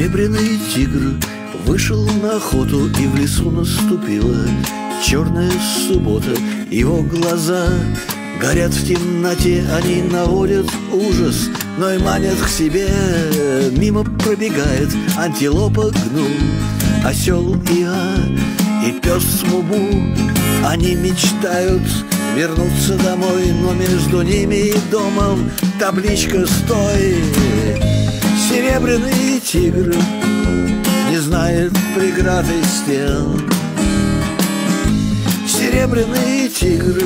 Серебряный тигр вышел на охоту И в лесу наступила черная суббота. Его глаза горят в темноте Они наводят ужас, но и манят к себе. Мимо пробегает антилопа гну Осел Иа и пес Мубу. Они мечтают вернуться домой Но между ними и домом табличка «Стой!» Серебряный тигр не знает преград и стен Серебряный тигр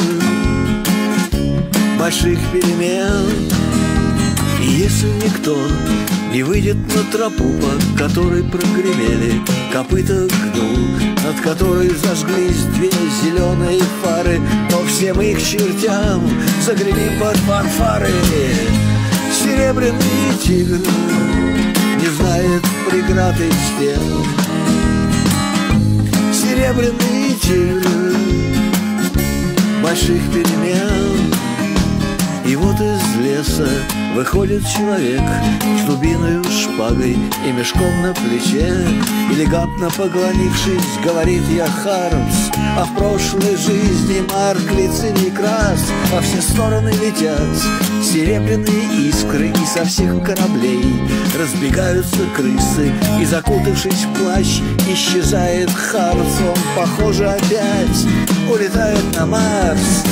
больших перемен И если никто не выйдет на тропу, по которой прогремели копыта гну, Над которой зажглись две зеленые фары, То всем их чертям загремим под фанфары. Серебряный тигр не знает преград и стен. Серебряный тигр больших перемен. И вот из леса выходит человек С дубиною, шпагой и мешком на плече. Элегантно поклонившись, говорит я Хармс А в прошлой жизни Марк Лициний Крас. Во все стороны летят серебряные искры И со всех кораблей разбегаются крысы. И закутавшись в плащ, исчезает Хармс. Он, похоже, опять улетает на Марс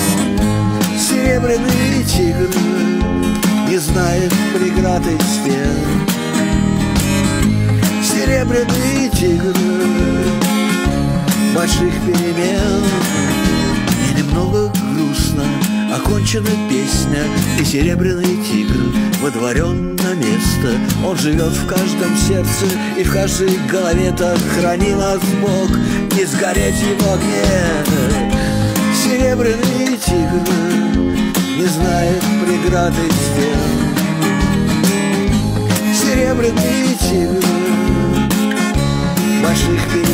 Тигр не знает преград и стен. Серебряный тигр больших перемен. И немного грустно окончена песня И серебряный тигр водворен на место. Он живет в каждом сердце и в каждой голове Так храни нас Бог, не сгореть его огне. Серебряный тигр не знает преград и стен. Серебряный тигр больших перемен